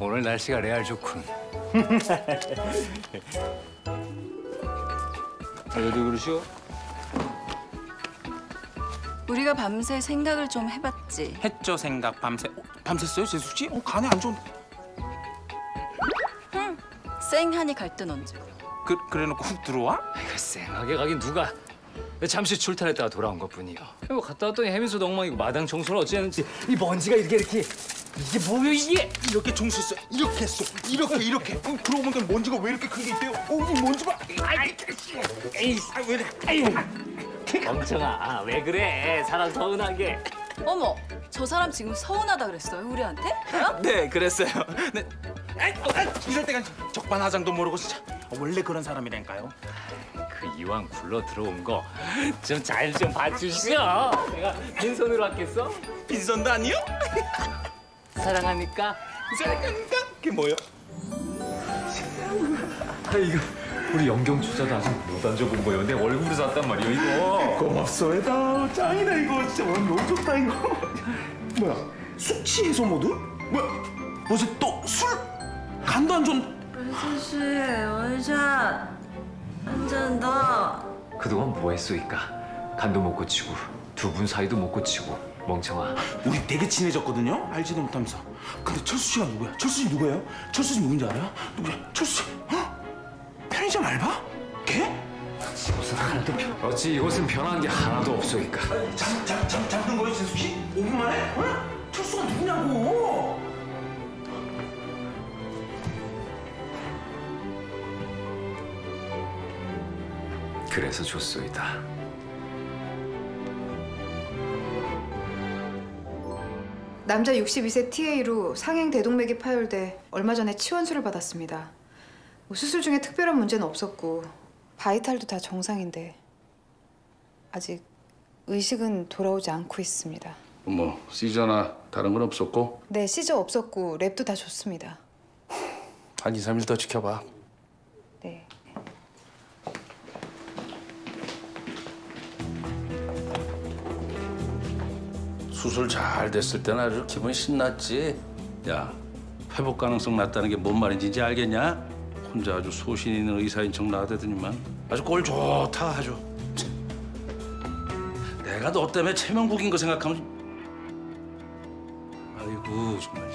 오늘 날씨가 레알 좋군. 어디 그러시오? 우리가 밤새 생각을 좀 해봤지. 했죠 생각 밤새 어, 밤샜어요 재수 씨? 어, 간에 안 좋은 쌩하니 갈 땐 언제고. 그 그래놓고 훅 들어와? 이거 쌩하게 가긴 누가? 잠시 출탄했다가 돌아온 것뿐이요. 이거 갔다 왔더니 해민수 엉망이고 마당 청소를 어찌했는지 이 먼지가 이렇게 이렇게 이게 뭐요 이게? 이렇게 정수했어 이렇게 했어 이렇게 이렇게 어, 그러고 보니까 먼지가 왜 이렇게 큰 게 있대요? 어, 이 먼지 봐 아이 에이 아 왜 이래 아유 멍청아 왜 그래? 사람 서운하게. 어머, 저 사람 지금 서운하다 그랬어요, 우리한테? 어? 네 그랬어요 네 아이, 어, 아이, 이럴 때가 적반하장도 모르고 진짜 어, 원래 그런 사람이라니까요 그 이왕 굴러 들어온 거 좀 잘 좀 봐주시오. 내가 빈손으로 왔겠어? 빈손도 아니요? 사랑하니까. 생각하니까 그게 뭐요? 아 이거 우리 영경 주자도 아직 못 앉아본 거예요. 내 월급으로 샀단 말이에요 이거. 고맙소이다 짱이다 이거 진짜 오늘 너무 좋다 이거 뭐야 숙취 해소 모드? 뭐야 어제 또 술? 간도 안 좋은 씨, 원샷 한잔 더. 그동안 뭐 했소이까? 간도 못 고치고 두 분 사이도 못 고치고 멍청아. 우리 되게 친해졌거든요 알지도 못하면서 근데 철수 씨가 누구야? 철수 씨 누구예요? 철수 씨 누군지 알아요? 누구야? 철수 씨 어? 편의점 알바? 걔? 이곳은 하나도 변. 어찌 이곳은 변한 게 하나도 없소이까. 잠, 잠, 잠, 잠든 거예요 재수 씨? 5분 만에? 어? 철수가 누구냐고 그래서 좋소이다. 남자 62세 TA로 상행 대동맥이 파열돼 얼마 전에 치원수를 받았습니다. 뭐 수술 중에 특별한 문제는 없었고 바이탈도 다 정상인데 아직 의식은 돌아오지 않고 있습니다. 뭐 시저나 다른 건 없었고 네, 시저 없었고 랩도 다 좋습니다. 한 2, 3일 더 지켜봐. 수술 잘 됐을 때는 아주 기분이 신났지. 야, 회복 가능성 낮다는 게 뭔 말인지 이제 알겠냐? 혼자 아주 소신 있는 의사인 척 나대더니만 아주 꼴 좋다 아주. 참. 내가 너 때문에 체면국인 거 생각하면 아이고 정말.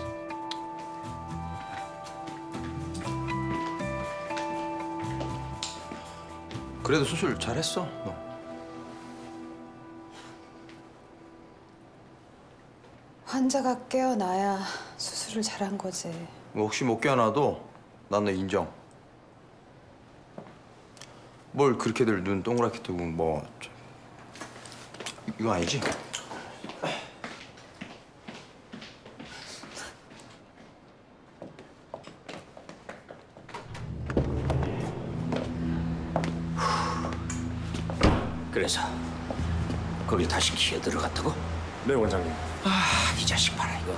그래도 수술 잘했어 너. 환자가 깨어나야 수술을 잘한 거지. 뭐 혹시 못 깨어나도 난너 인정. 뭘 그렇게들 눈 동그랗게 뜨고 뭐 저- 이거 아니지? 그래서 거길 다시 기어 들어갔다고? 네 원장님 아, 이 자식 봐라 이거.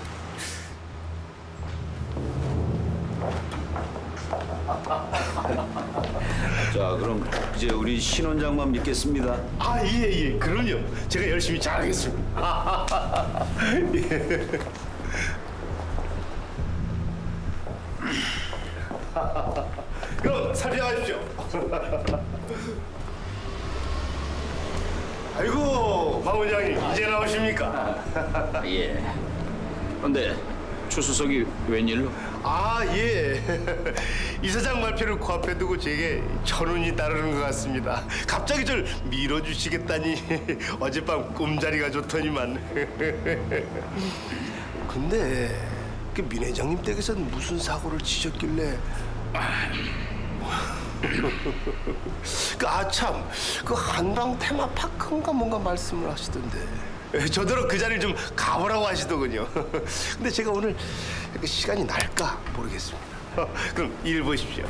자, 그럼 이제 우리 신 원장만 믿겠습니다. 아 예 예 그럼요 제가 열심히 잘하겠습니다 예. 그럼 살펴가십시오 아이고 박 원장님 이제 나오십니까 예. 근데 추수석이 웬일로? 아, 예. 이 사장 말표를 코앞에 두고 제게 천운이 따르는 것 같습니다. 갑자기 절 밀어주시겠다니 어젯밤 꿈자리가 좋더니만. 근데 그민 회장님 댁에서는 무슨 사고를 치셨길래 그 아 참. 그 한강 테마파크인가 뭔가 말씀을 하시던데. 저더러 그 자리를 좀 가보라고 하시더군요. 근데 제가 오늘 그 시간이 날까 모르겠습니다. 그럼 일 보십시오